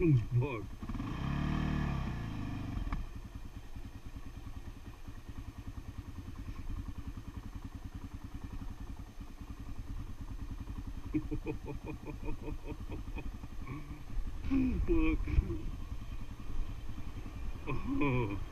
Fuck. Look. Oh.